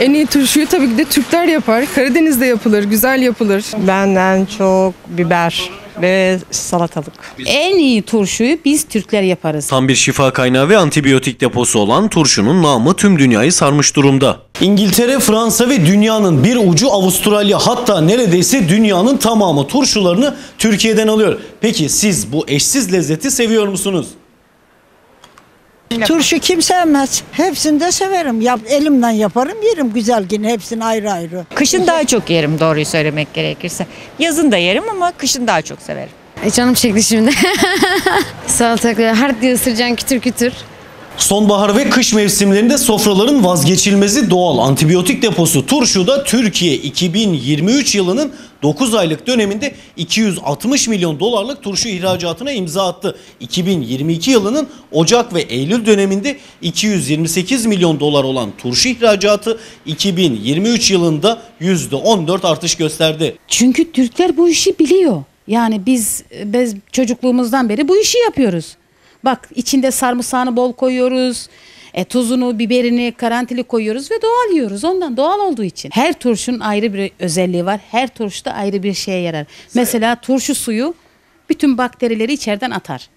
En iyi turşuyu tabii ki de Türkler yapar. Karadeniz'de yapılır, güzel yapılır. Benden çok biber ve salatalık. En iyi turşuyu biz Türkler yaparız. Tam bir şifa kaynağı ve antibiyotik deposu olan turşunun namı tüm dünyayı sarmış durumda. İngiltere, Fransa ve dünyanın bir ucu Avustralya hatta neredeyse dünyanın tamamı turşularını Türkiye'den alıyor. Peki siz bu eşsiz lezzeti seviyor musunuz? Turşu kim sevmez? Hepsini de severim. Yap, elimden yaparım yerim güzel yine hepsini ayrı ayrı. Kışın daha çok yerim doğruyu söylemek gerekirse. Yazın da yerim ama kışın daha çok severim. E canım çekti şimdi. Salatalıkları hard diye ısıracaksın kütür kütür. Sonbahar ve kış mevsimlerinde sofraların vazgeçilmezi doğal antibiyotik deposu turşuda Türkiye 2023 yılının 9 aylık döneminde 260 milyon dolarlık turşu ihracatına imza attı. 2022 yılının Ocak ve Eylül döneminde 228 milyon dolar olan turşu ihracatı 2023 yılında %14 artış gösterdi. Çünkü Türkler bu işi biliyor. Yani biz, biz çocukluğumuzdan beri bu işi yapıyoruz. Bak içinde sarımsağını bol koyuyoruz. E, tuzunu, biberini, karantili koyuyoruz ve doğal yiyoruz. Ondan doğal olduğu için. Her turşunun ayrı bir özelliği var. Her turşu da ayrı bir şeye yarar. Mesela turşu suyu bütün bakterileri içeriden atar.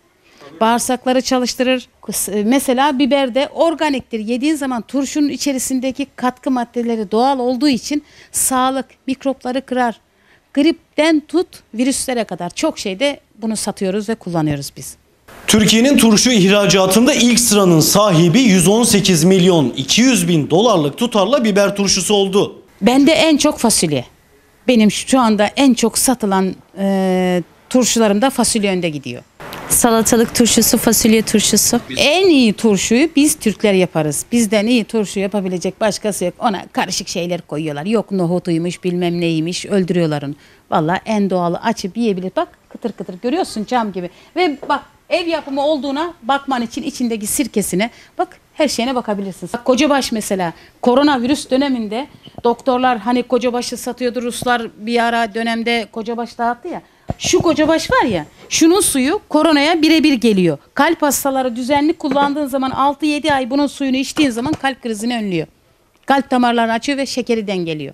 Bağırsakları çalıştırır. Kıs- Mesela biber de organiktir. Yediğin zaman turşunun içerisindeki katkı maddeleri doğal olduğu için sağlık, mikropları kırar. Gripten tut virüslere kadar çok şeyde bunu satıyoruz ve kullanıyoruz biz. Türkiye'nin turşu ihracatında ilk sıranın sahibi 118 milyon 200 bin dolarlık tutarla biber turşusu oldu. Bende en çok fasulye. Benim şu anda en çok satılan e, turşularımda fasulye önde gidiyor. Salatalık turşusu, fasulye turşusu. En iyi turşuyu biz Türkler yaparız. Bizden iyi turşu yapabilecek başkası yok. Ona karışık şeyler koyuyorlar. Yok nohutuymuş bilmem neymiş öldürüyorlar onu. Valla en doğalı açıp yiyebilir. Bak kıtır kıtır görüyorsun cam gibi. Ve bak ev yapımı olduğuna bakman için içindeki sirkesine bak her şeyine bakabilirsin. Bak kocabaş mesela koronavirüs döneminde doktorlar hani kocabaşı satıyordu Ruslar bir ara dönemde kocabaş dağıttı ya. Şu kocabaş var ya şunun suyu koronaya birebir geliyor. Kalp hastaları düzenli kullandığın zaman 6-7 ay bunun suyunu içtiğin zaman kalp krizini önlüyor. Kalp damarlarını açıyor ve şekeri dengeliyor.